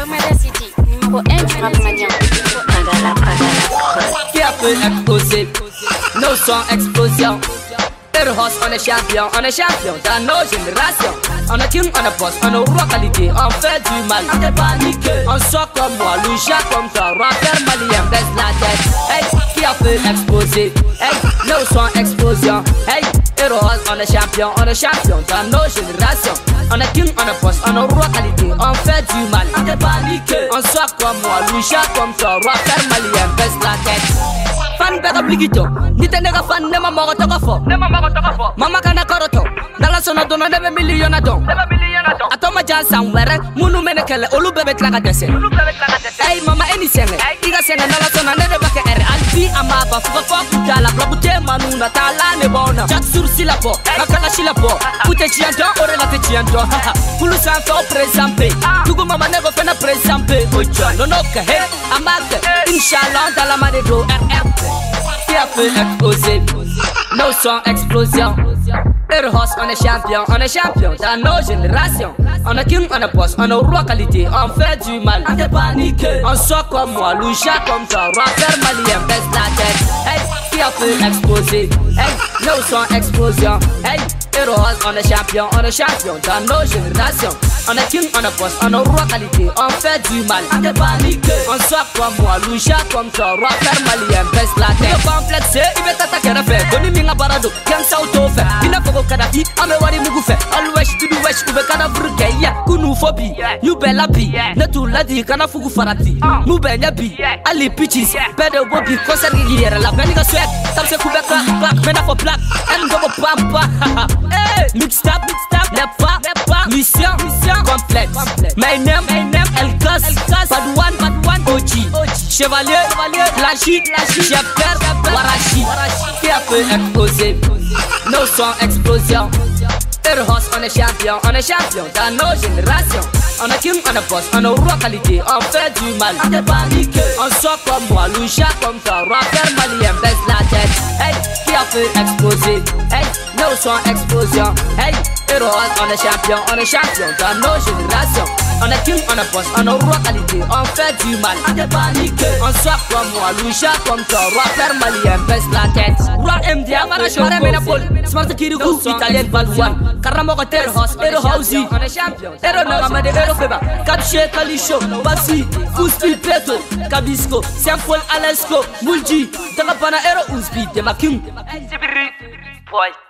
Bamada City, numéro 1 du rap malien. A explosion on est champion, on est champion dans nos générations. On est king, on est boss, on est roi qualité, on fait du mal. On est paniqué, on sort comme moi, Louja comme toi, rappeur malien, baisse la tête. Hey, qui a fait exploser? Hey, nos sons explosion. Hey, House, on est champion, on est champion dans nos générations. On est king, on est boss, on est roi qualité, on fait du mal. On est paniqué, on sort comme moi, Louja comme toi, rappeur malien, baisse la tête. fan bɛɛ ka blikito ni tɛ ne ka fan ne ma mɔgɔ tɔgɔ fɔ mama kana kɔrɔtɔ n'ala sɔnna donna ne bɛ miliyɔna dɔn a tɔ ma jan san wɛrɛ minnu bɛ ne kɛlɛ olu bɛɛ bɛ tila ka dɛsɛ ɛyi mama e ni sɛŋɛ i ka sɛŋɛ n'ala sɔnna ne de bɛ kɛ ɛrɛ hali bi a ma ba fo ka fɔ kun t'a la bilabu tɛ manu na taa la ne b'aw na jak sursi la bɔ ka kalasi la bɔ u tɛ tiɲɛ dɔn o de la tɛ tiɲɛ dɔn kulu sanfɛ o perezan pe dugu mama ne ko fɛnɛ o jɔ nɔnɔ kɛ he an b'a kɛ inshallah an talama de don rr exploser Nos sons explosion. House, on est champion, on est champion. Dans nos générations. On est king, on est boss, on est roi qualité, on fait du mal. On est paniqué, on sort comme moi, Louja comme toi, rappeur malien, baisse la tête. Hey, qui a fait exploser Hey, nos sons explosion. Hey, Hero House, on est champion, on est champion dans nos générations. On est king, on est boss, on est roi qualité, on fait du mal. On est paniqué, on sort comme moi, Louja comme toi, rappeur malien, baisse la tête. Il complexe, il veut t'attaquer à faire. Boni minga barado, qu'un sauto fait. Il n'a pas qu'au Kadafi, ame wari mugu fait. Alwesh, dudu wesh, ube kana bruke ya. Kunu fobi, you bella bi. Ne tu ladi, kana fugu farati. Mu benya bi, ali pitches. Bede wobi, concert gi yere la. Beni ka sweat, tam se kube crack, crack. Mena for black, and go pampa. Hey, mixed up. Nepa, nepa. Mission, mission complète. My name, my name, El Gas, Bad one, bad one. OG, Chevalier, Chevalier, Flashy, Shepherd, Warashi. Qui a fait exploser? Nos sons explosion. Hero House, on est champion, on est champion dans nos générations. On est king, on est boss, on est roi qualité, on fait du mal. On est paniqué, on sort comme moi, Louja comme toi, rappeur malien, baisse la tête. Hey, qui a fait exploser? Hey, nos sons explosion. Hey, Hero House, on est champion, on est champion dans nos générations. On est king, on est boss, on est roi qualité, on fait du mal. On est paniqué, on sort comme moi, Louja comme toi, rappeur malien, baisse la tête. Roi MD, Amara Shore Menapol, Smart Kirikou, Italien Valwan, Karamoka Terre House, est champion. Hero Nagamade, Hero Feba, Kapche Kalisho, Basi, Fusti Peto, Kabisco, Saint-Paul Alesco, Mulji, Tagapana Hero Uzbi, Demakim. Walter.